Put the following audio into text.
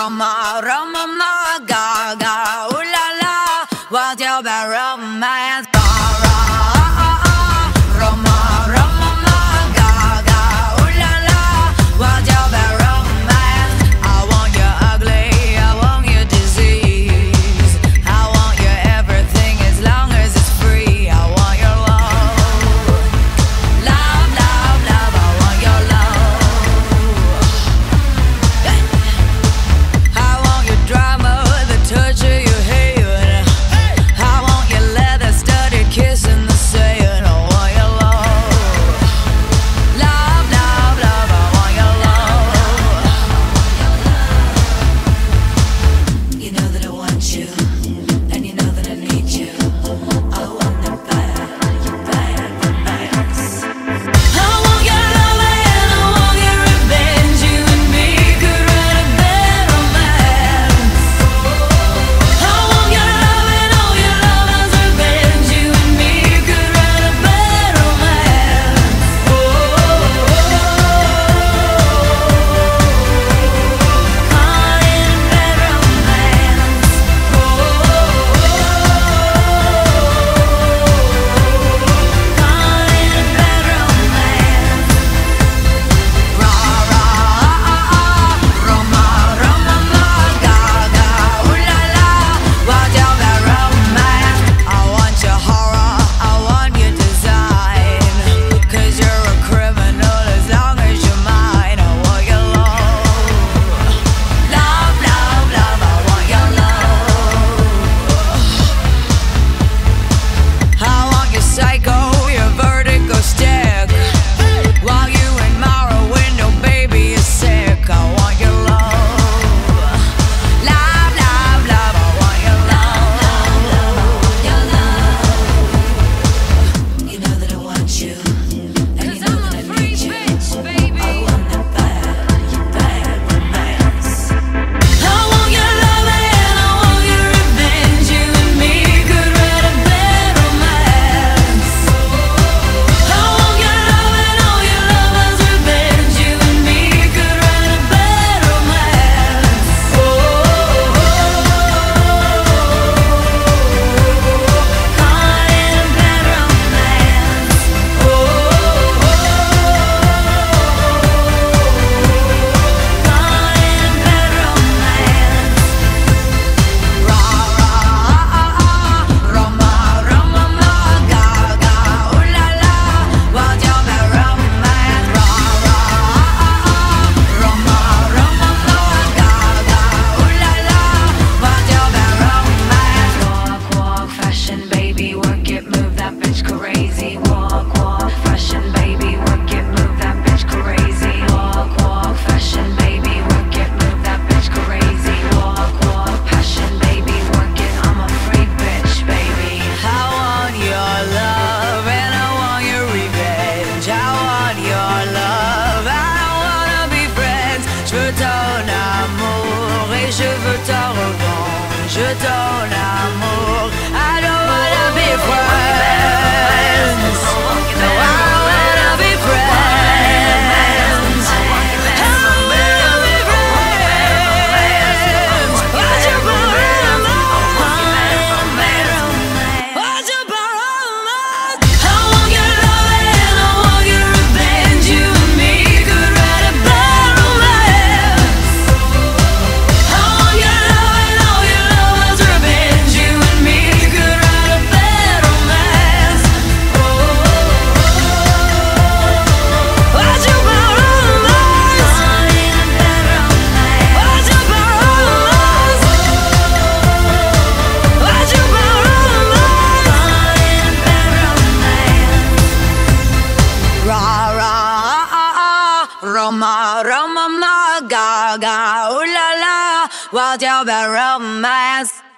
Рома, Рома, много. veux ta revanche dans l'amour. Roma, Roma, Gaga, ooh la la, what's your romance?